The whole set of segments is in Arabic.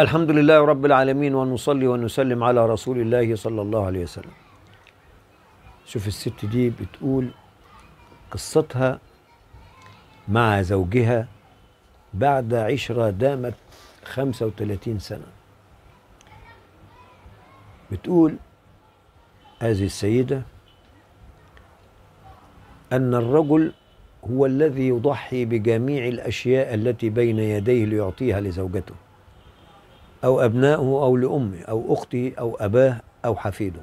الحمد لله رب العالمين ونصلي ونسلم على رسول الله صلى الله عليه وسلم شوف الست دي بتقول قصتها مع زوجها بعد عشرة دامت 35 سنة بتقول هذه السيدة أن الرجل هو الذي يضحي بجميع الأشياء التي بين يديه ليعطيها لزوجته أو أبنائه أو لأمه أو أخته أو أباه أو حفيده.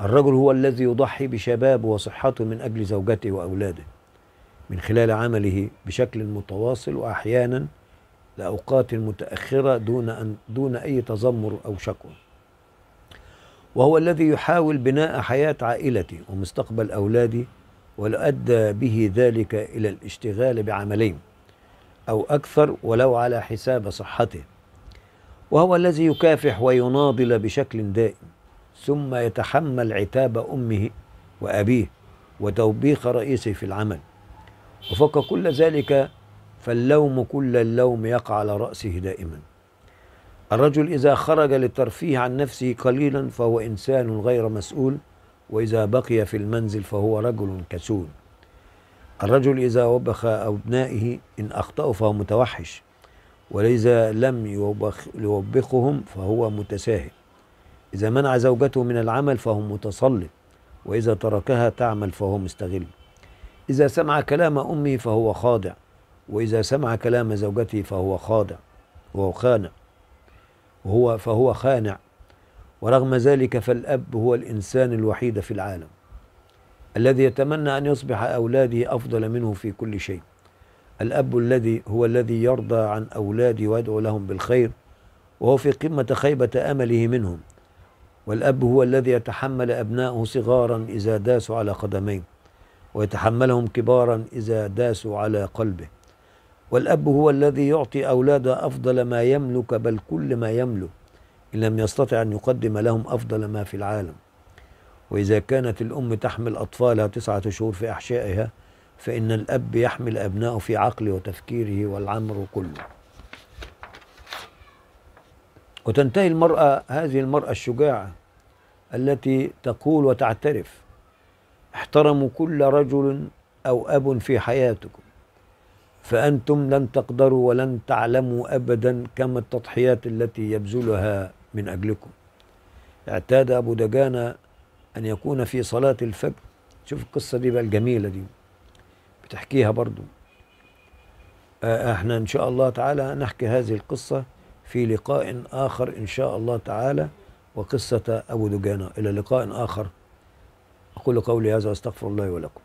الرجل هو الذي يضحي بشبابه وصحته من أجل زوجته وأولاده. من خلال عمله بشكل متواصل وأحيانا لأوقات متأخرة دون أن دون أي تذمر أو شكوى. وهو الذي يحاول بناء حياة عائلتي ومستقبل أولادي ولأدى به ذلك إلى الاشتغال بعملين أو أكثر ولو على حساب صحته. وهو الذي يكافح ويناضل بشكل دائم ثم يتحمل عتاب أمه وأبيه وتوبيخ رئيسه في العمل. وفوق كل ذلك فاللوم كل اللوم يقع على رأسه دائما. الرجل إذا خرج للترفيه عن نفسه قليلا فهو إنسان غير مسؤول وإذا بقي في المنزل فهو رجل كسول. الرجل إذا وبخ أبنائه إن أخطأوا فهو متوحش. ولذا لم يوبخ يوبخهم فهو متساهل. إذا منع زوجته من العمل فهو متسلط وإذا تركها تعمل فهو مستغل. إذا سمع كلام أمه فهو خاضع وإذا سمع كلام زوجته فهو خاضع وهو خانع. وهو فهو خانع. ورغم ذلك فالأب هو الإنسان الوحيد في العالم الذي يتمنى أن يصبح أولاده أفضل منه في كل شيء. الأب الذي هو الذي يرضى عن أولاده ويدعو لهم بالخير وهو في قمة خيبة أمله منهم. والأب هو الذي يتحمل أبناءه صغارا إذا داسوا على قدميه ويتحملهم كبارا إذا داسوا على قلبه. والأب هو الذي يعطي أولاده أفضل ما يملك بل كل ما يملك إن لم يستطع أن يقدم لهم أفضل ما في العالم. وإذا كانت الأم تحمل أطفالها تسعة شهور في أحشائها فإن الأب يحمل أبنائه في عقله وتفكيره والعمر كله. وتنتهي المرأة هذه المرأة الشجاعة التي تقول وتعترف احترموا كل رجل أو أب في حياتكم فأنتم لن تقدروا ولن تعلموا أبدا كم التضحيات التي يبذلها من أجلكم. اعتاد أبو دجانة أن يكون في صلاة الفجر. شوف القصة دي بقى الجميلة دي. بتحكيها برضو. إحنا إن شاء الله تعالى نحكي هذه القصة في لقاء آخر إن شاء الله تعالى وقصة أبو دجانة. إلى لقاء آخر. أقول قولي هذا وأستغفر الله ولكم.